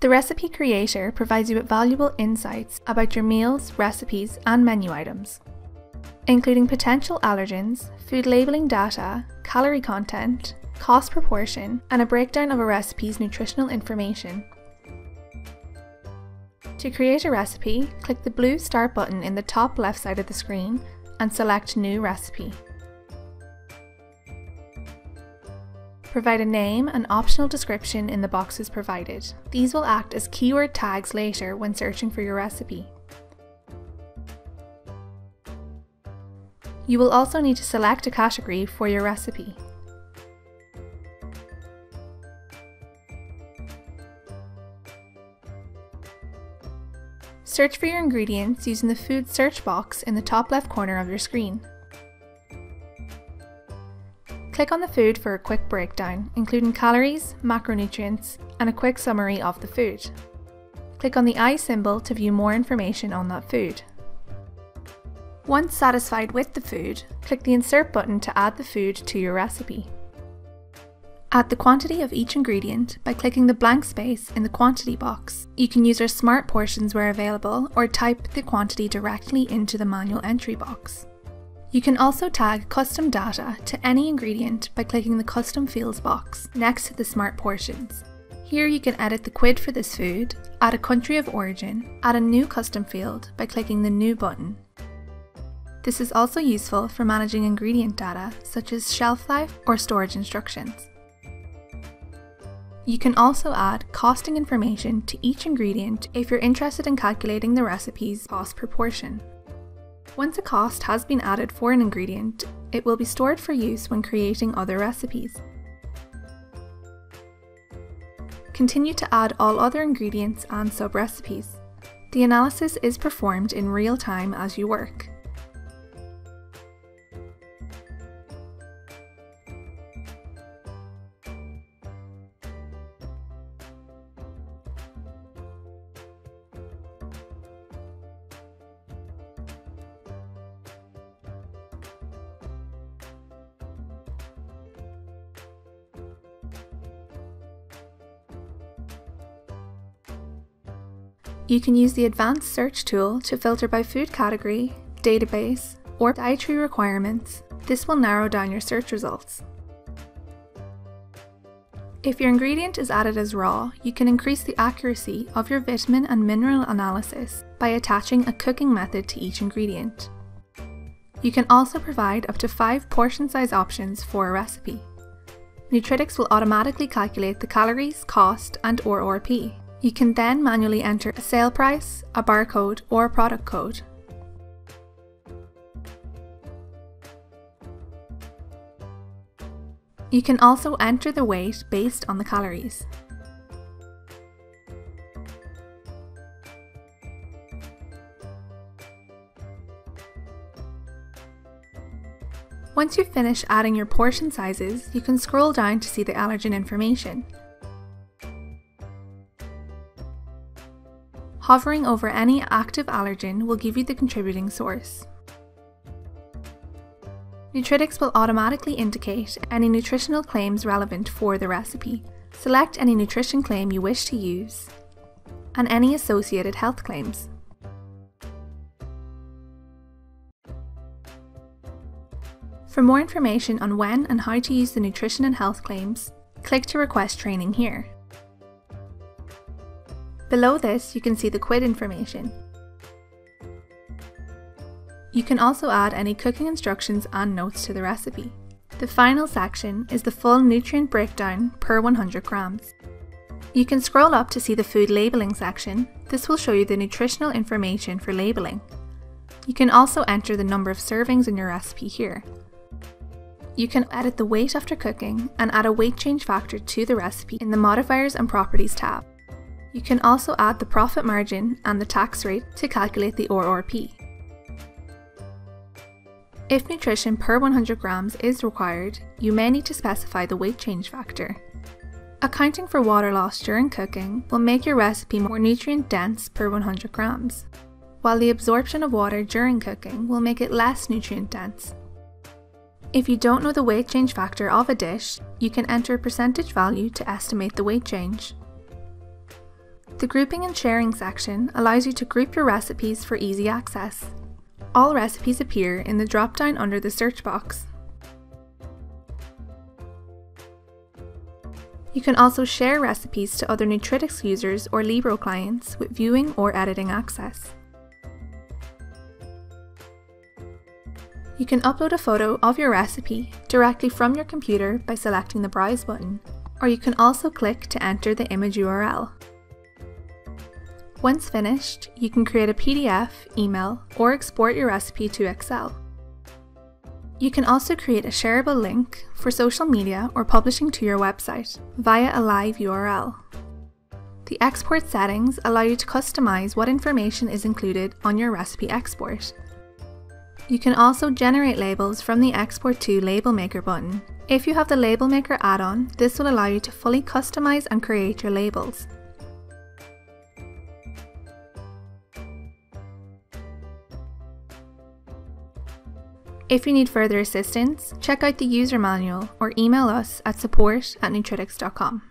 The Recipe Creator provides you with valuable insights about your meals, recipes, and menu items, including potential allergens, food labelling data, calorie content, cost proportion, and a breakdown of a recipe's nutritional information. To create a recipe, click the blue Start button in the top left side of the screen and select New Recipe. Provide a name and optional description in the boxes provided. These will act as keyword tags later when searching for your recipe. You will also need to select a category for your recipe. Search for your ingredients using the food search box in the top left corner of your screen. Click on the food for a quick breakdown, including calories, macronutrients, and a quick summary of the food. Click on the eye symbol to view more information on that food. Once satisfied with the food, click the Insert button to add the food to your recipe. Add the quantity of each ingredient by clicking the blank space in the quantity box. You can use our smart portions where available or type the quantity directly into the manual entry box. You can also tag custom data to any ingredient by clicking the custom fields box next to the smart portions. Here you can edit the quid for this food, add a country of origin, add a new custom field by clicking the new button. This is also useful for managing ingredient data such as shelf life or storage instructions. You can also add costing information to each ingredient if you're interested in calculating the recipe's cost proportion. Once a cost has been added for an ingredient, it will be stored for use when creating other recipes. Continue to add all other ingredients and sub-recipes. The analysis is performed in real time as you work. You can use the Advanced Search tool to filter by food category, database, or dietary requirements. This will narrow down your search results. If your ingredient is added as raw, you can increase the accuracy of your vitamin and mineral analysis by attaching a cooking method to each ingredient. You can also provide up to 5 portion size options for a recipe. Nutritics will automatically calculate the calories, cost and or ORP. You can then manually enter a sale price, a barcode or a product code. You can also enter the weight based on the calories. Once you finish adding your portion sizes, you can scroll down to see the allergen information. Hovering over any active allergen will give you the contributing source. Nutritics will automatically indicate any nutritional claims relevant for the recipe. Select any nutrition claim you wish to use and any associated health claims. For more information on when and how to use the nutrition and health claims, click to request training here. Below this, you can see the quid information. You can also add any cooking instructions and notes to the recipe. The final section is the full nutrient breakdown per 100 grams. You can scroll up to see the food labelling section. This will show you the nutritional information for labelling. You can also enter the number of servings in your recipe here. You can edit the weight after cooking and add a weight change factor to the recipe in the Modifiers and Properties tab. You can also add the profit margin and the tax rate to calculate the ORP. If nutrition per 100 grams is required, you may need to specify the weight change factor. Accounting for water loss during cooking will make your recipe more nutrient dense per 100 grams, while the absorption of water during cooking will make it less nutrient dense. If you don't know the weight change factor of a dish, you can enter a percentage value to estimate the weight change. The grouping and sharing section allows you to group your recipes for easy access. All recipes appear in the drop-down under the search box. You can also share recipes to other Nutritics users or Libro clients with viewing or editing access. You can upload a photo of your recipe directly from your computer by selecting the Browse button, or you can also click to enter the image URL. Once finished, you can create a PDF, email, or export your recipe to Excel. You can also create a shareable link for social media or publishing to your website via a live URL. The export settings allow you to customize what information is included on your recipe export. You can also generate labels from the Export to Label Maker button. If you have the Label Maker add-on, this will allow you to fully customize and create your labels. If you need further assistance, check out the user manual or email us at support at nutritics.com.